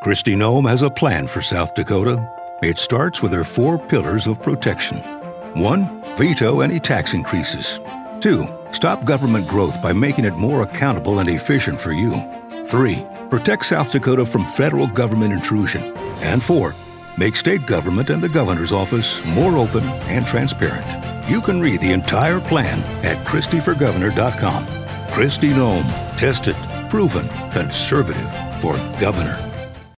Kristi Noem has a plan for South Dakota. It starts with her four pillars of protection. One, veto any tax increases. Two, stop government growth by making it more accountable and efficient for you. Three, protect South Dakota from federal government intrusion. And four, make state government and the governor's office more open and transparent. You can read the entire plan at KristiForGovernor.com. Kristi Noem, tested, proven, conservative for governor.